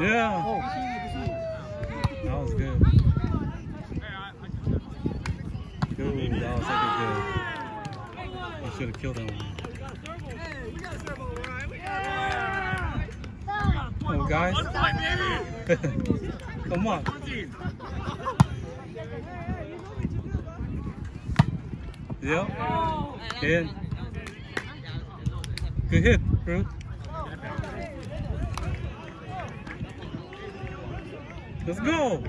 Yeah. Oh. That was good. Good. That was like good. I should have killed him. Come on, guys. Come on. Yep. In. Good hit, bro. let's go.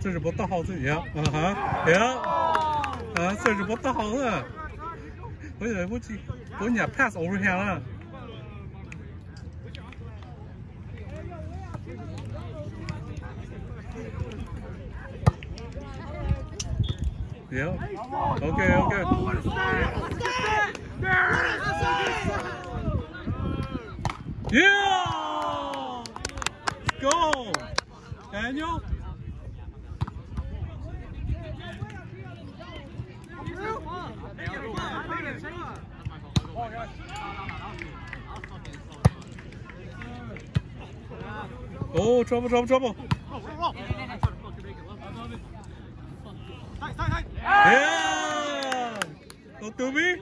这是不大好自己啊啊哈诶啊这是不大好啊。我以为我去我跟你 pass over 这了 Yeah. Okay, okay. Yeah! Let's Go! Daniel? Oh, trouble, trouble, trouble. Yeah! Oh, Go to me.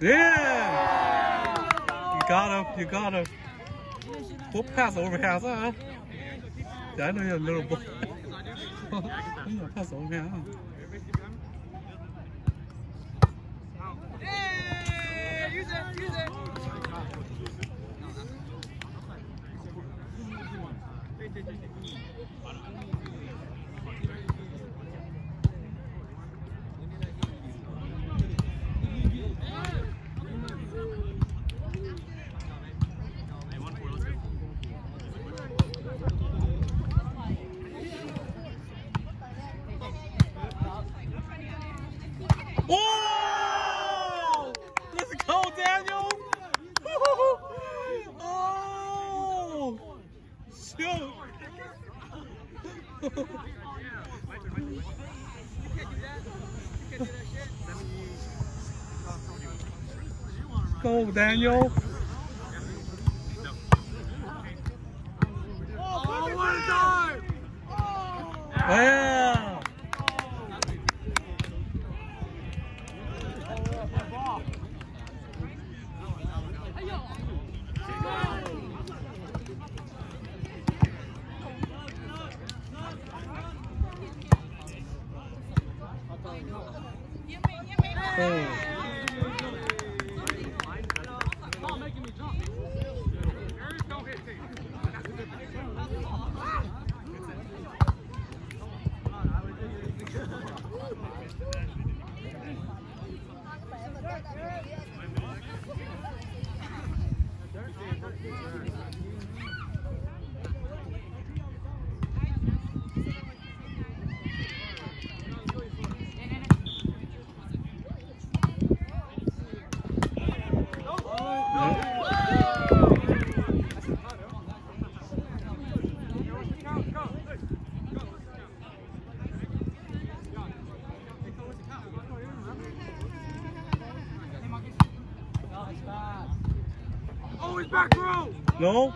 Yeah! You got him, you got him. We'll pass over half, huh? Yeah, I know you're a little boy. I'm pass over half. Go, Daniel! Yeah! Oh. Back row! No?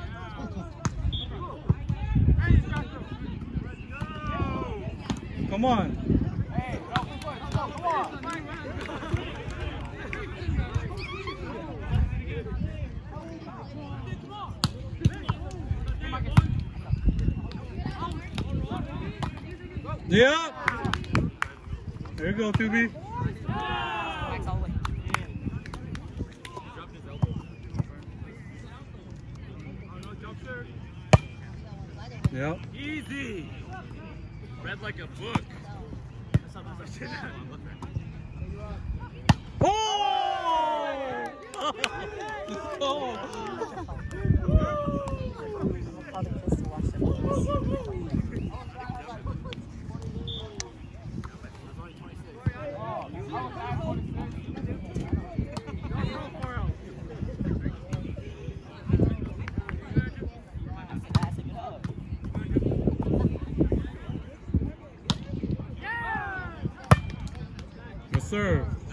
Come on. Yeah. There you go, 2B. Yep. Easy! Read like a book. Oh! oh!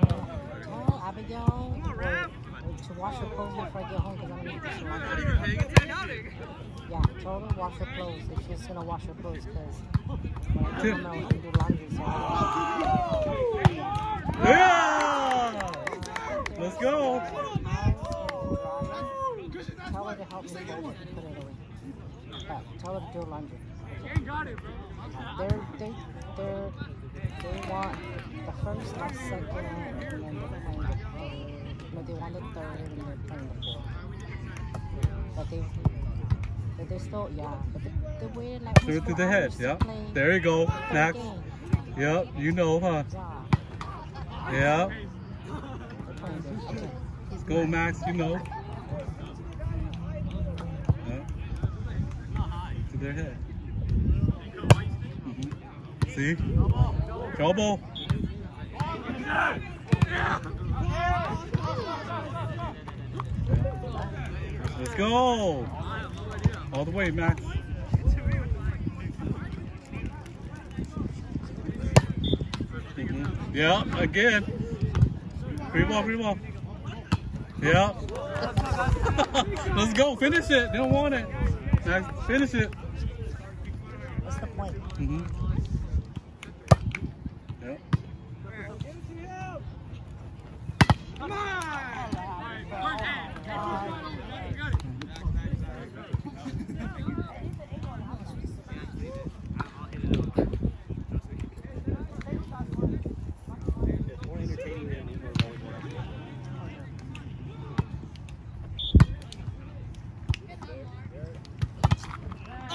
tell Abigail or, to wash her clothes before I get home because I'm gonna eat some lunch. Yeah, tell her to wash her clothes if she's gonna wash her clothes because when I get home I to do laundry. So Yeah. Let's go. tell her to help me fold it put it away. But tell her to do laundry. They're they they're they want the first, the second, and then the third. No, they want the third and they're the fourth. But they but they still yeah. But they, they waited like Through to the head. hours to Yep. play There you go. the Next. Yep. You know, huh? Yeah. Yeah. They're playing good. Okay. Let's go, Max. You know. Yeah. To their head. Mhm. See? Trouble. Let's go. All the way, Max. Mhm. Yeah, again. Free ball, free ball. Yeah. Let's go. Finish it. They don't want it. Max, finish it. What's the point? Mm-hmm. Yep. Yeah. Too low.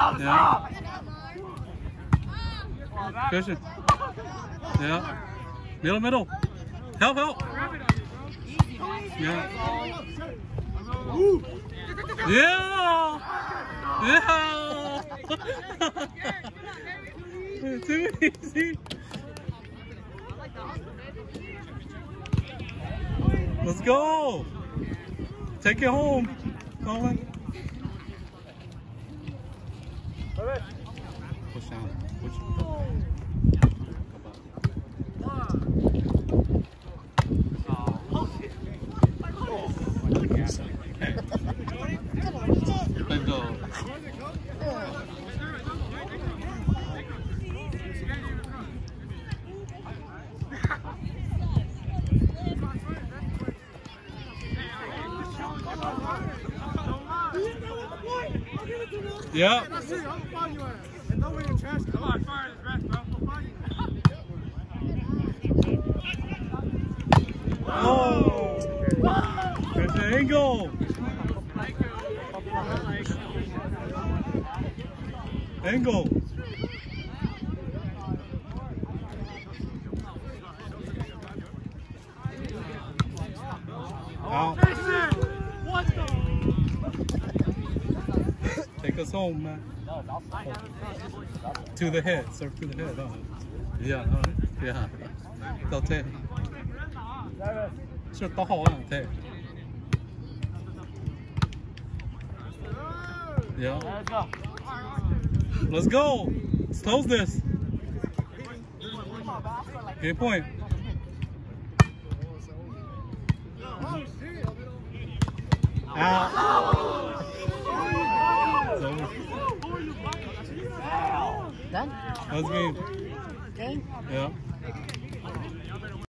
Ja. Kussen. Yeah. Middle, middle. Help, help. Yeah. Woo. Yeah. Yeah. Too easy. Let's go. Take it home, Colin. Push down. Push. Yeah. Oh. Christian Engel. Engel. Out. Take us home, man. To the head, serve to the head. Huh? Yeah, huh? yeah. 到这，Let's go. Let's close this. Good point. Out. Done? That was. Game? Yeah.